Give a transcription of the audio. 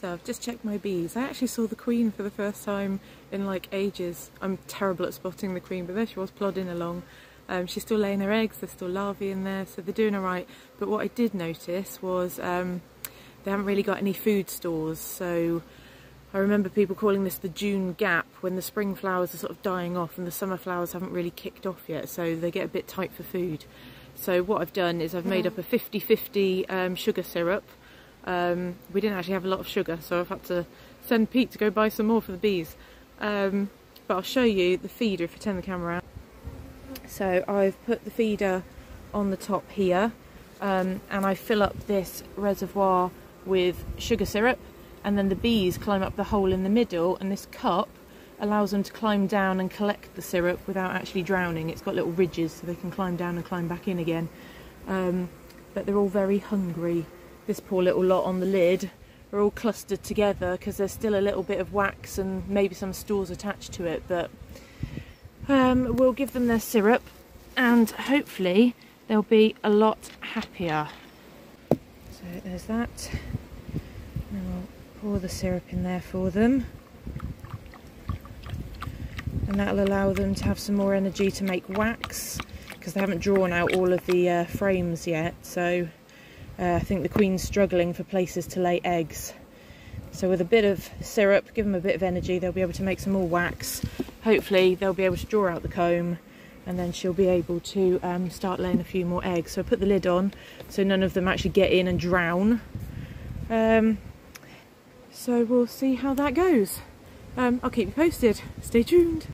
So I've just checked my bees. I actually saw the queen for the first time in like ages. I'm terrible at spotting the queen, but there she was plodding along. Um, she's still laying her eggs, there's still larvae in there, so they're doing alright. But what I did notice was um, they haven't really got any food stores. So I remember people calling this the June gap when the spring flowers are sort of dying off and the summer flowers haven't really kicked off yet, so they get a bit tight for food. So what I've done is I've made up a 50-50 um, sugar syrup um, we didn't actually have a lot of sugar, so I've had to send Pete to go buy some more for the bees. Um, but I'll show you the feeder if I turn the camera out. So I've put the feeder on the top here, um, and I fill up this reservoir with sugar syrup, and then the bees climb up the hole in the middle, and this cup allows them to climb down and collect the syrup without actually drowning. It's got little ridges so they can climb down and climb back in again. Um, but they're all very hungry this poor little lot on the lid are all clustered together because there's still a little bit of wax and maybe some stores attached to it but um, we'll give them their syrup and hopefully they'll be a lot happier. So there's that. And I'll pour the syrup in there for them. And that'll allow them to have some more energy to make wax because they haven't drawn out all of the uh, frames yet so uh, I think the queen's struggling for places to lay eggs. So with a bit of syrup, give them a bit of energy, they'll be able to make some more wax. Hopefully they'll be able to draw out the comb and then she'll be able to um, start laying a few more eggs. So I put the lid on so none of them actually get in and drown. Um, so we'll see how that goes. Um, I'll keep you posted. Stay tuned.